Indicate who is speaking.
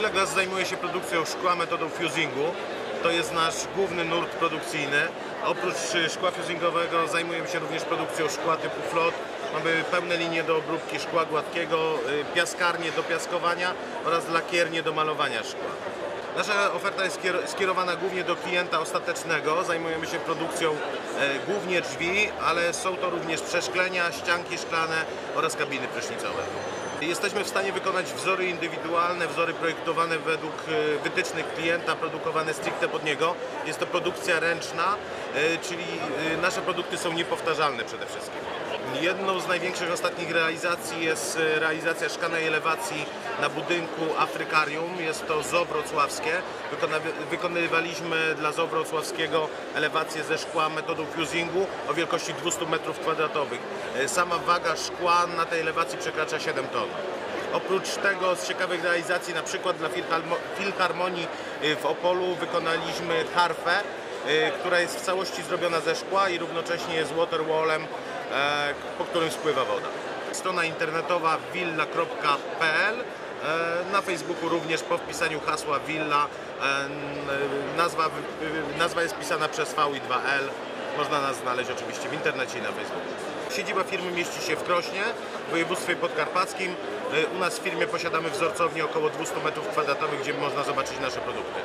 Speaker 1: Villa Glass zajmuje się produkcją szkła metodą fusingu. To jest nasz główny nurt produkcyjny. Oprócz y, szkła fusingowego zajmujemy się również produkcją szkła typu flot. Mamy pełne linie do obróbki szkła gładkiego, y, piaskarnie do piaskowania oraz lakiernie do malowania szkła. Nasza oferta jest skier- skierowana głównie do klienta ostatecznego. Zajmujemy się produkcją e, głównie drzwi, ale są to również przeszklenia, ścianki szklane oraz kabiny prysznicowe. Jesteśmy w stanie wykonać wzory indywidualne, wzory projektowane według e, wytycznych klienta, produkowane stricte pod niego. Jest to produkcja ręczna, e, czyli e, nasze produkty są niepowtarzalne przede wszystkim. Jedną z największych ostatnich realizacji jest realizacja szklanej elewacji na budynku Afrykarium. Jest to Zoo Wrocławskie. Wykonywaliśmy dla Zoo Wrocławskiego elewację ze szkła metodą fusingu o wielkości 200 m2. Sama waga szkła na tej elewacji przekracza 7 ton. Oprócz tego z ciekawych realizacji, na przykład dla Filharmo- Filharmonii y, w Opolu wykonaliśmy harfę, y, która jest w całości zrobiona ze szkła i równocześnie jest waterwallem, e, po którym spływa woda. Strona internetowa villa.pl e, na Facebooku również po wpisaniu hasła Villa e, nazwa, nazwa jest pisana przez V i 2L. Można nas znaleźć oczywiście w internecie i na Facebooku. Siedziba firmy mieści się w Krośnie, w województwie podkarpackim. E, U nas w firmie posiadamy wzorcownię około 200 m2, gdzie można zobaczyć nasze produkty.